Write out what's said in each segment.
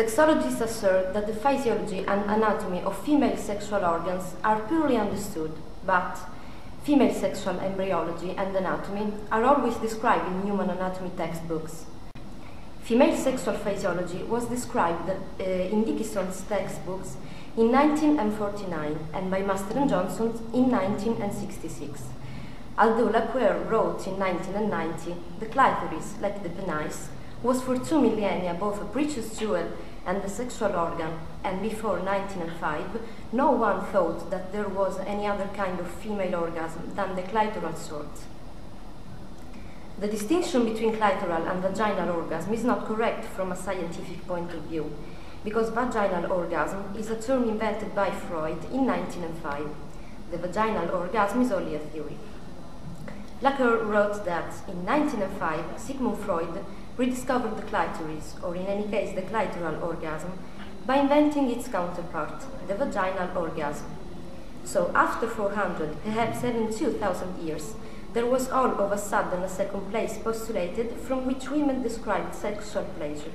Sexologists assert that the physiology and anatomy of female sexual organs are poorly understood, but female sexual embryology and anatomy are always described in human anatomy textbooks. Female sexual physiology was described uh, in Dickinson's textbooks in 1949 and by Master and Johnson in 1966. Although Laqueur wrote in 1990, the clitoris, like the penis, was for two millennia both a precious jewel and the sexual organ, and before 1905, no one thought that there was any other kind of female orgasm than the clitoral sort. The distinction between clitoral and vaginal orgasm is not correct from a scientific point of view, because vaginal orgasm is a term invented by Freud in 1905. The vaginal orgasm is only a theory. Lacan wrote that in 1905, Sigmund Freud rediscovered the clitoris, or in any case the clitoral orgasm, by inventing its counterpart, the vaginal orgasm. So after 400, perhaps even 2000 years, there was all of a sudden a second place postulated from which women described sexual pleasure.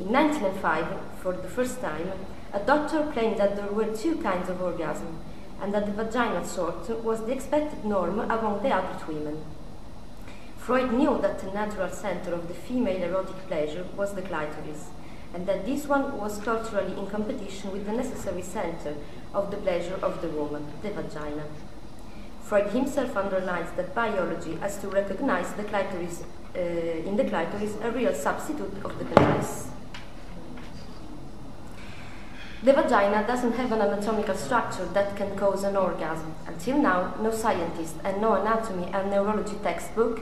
In 1905, for the first time, a doctor claimed that there were two kinds of orgasm, and that the vaginal sort was the expected norm among the adult women. Freud knew that the natural center of the female erotic pleasure was the clitoris, and that this one was culturally in competition with the necessary center of the pleasure of the woman, the vagina. Freud himself underlines that biology has to recognize the clitoris, uh, in the clitoris a real substitute of the penis. The vagina doesn't have an anatomical structure that can cause an orgasm. Until now, no scientist and no anatomy and neurology textbook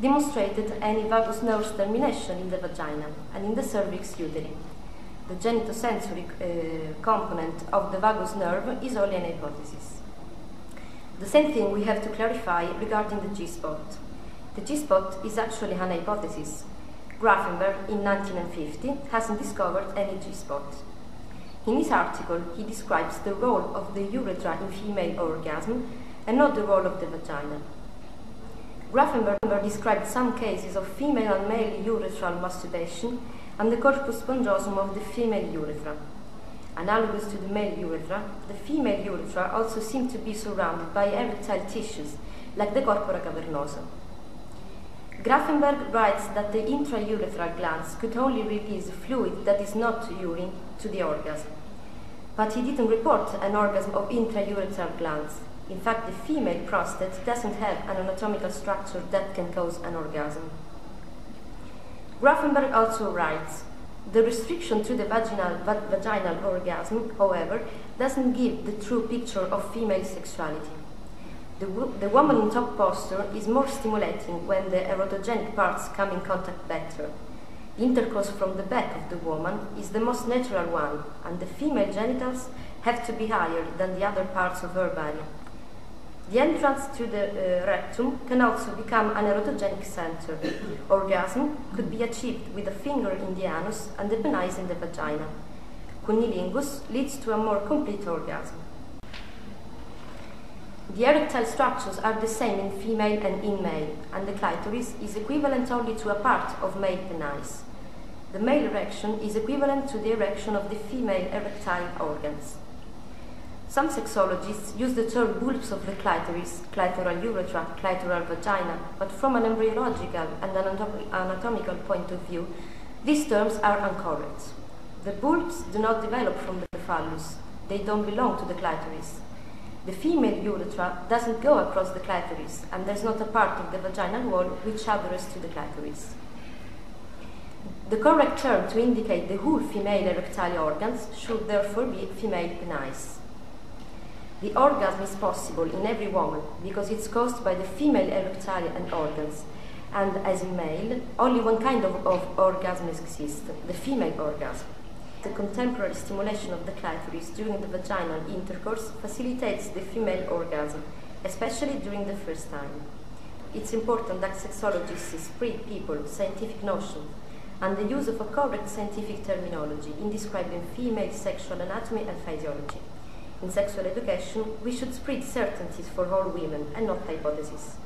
demonstrated any vagus nerve termination in the vagina and in the cervix uteri. The genitosensory uh, component of the vagus nerve is only an hypothesis. The same thing we have to clarify regarding the G-spot. The G-spot is actually an hypothesis. Grafenberg in 1950 hasn't discovered any G-spot. In his article, he describes the role of the urethra in female orgasm and not the role of the vagina. Grafenberg described some cases of female and male urethral masturbation and the corpus spongiosum of the female urethra. Analogous to the male urethra, the female urethra also seemed to be surrounded by erectile tissues, like the corpora cavernosa. Grafenberg writes that the intraurethral glands could only release fluid that is not urine to the orgasm. But he didn't report an orgasm of intraurethral glands. In fact, the female prostate doesn't have an anatomical structure that can cause an orgasm. Grafenberg also writes, the restriction to the vaginal, va vaginal orgasm, however, doesn't give the true picture of female sexuality. The, the woman in top posture is more stimulating when the erotogenic parts come in contact better. The Intercourse from the back of the woman is the most natural one, and the female genitals have to be higher than the other parts of her body. The entrance to the uh, rectum can also become an erotogenic center. Orgasm could be achieved with a finger in the anus and the penis in the vagina. Cunnilingus leads to a more complete orgasm. The erectile structures are the same in female and in male, and the clitoris is equivalent only to a part of male penis. The male erection is equivalent to the erection of the female erectile organs. Some sexologists use the term bulbs of the clitoris, clitoral urethra, clitoral vagina, but from an embryological and anatomical point of view, these terms are incorrect. The bulbs do not develop from the phallus, they don't belong to the clitoris. The female urethra doesn't go across the clitoris, and there's not a part of the vaginal wall which adheres to the clitoris. The correct term to indicate the whole female erectile organs should therefore be female penis. The orgasm is possible in every woman because it's caused by the female erectile and organs, and as in male, only one kind of, of orgasm exists, the female orgasm. The contemporary stimulation of the clitoris during the vaginal intercourse facilitates the female orgasm, especially during the first time. It's important that sexologists spread people scientific notions and the use of a correct scientific terminology in describing female sexual anatomy and physiology. In sexual education, we should spread certainties for all women and not hypotheses.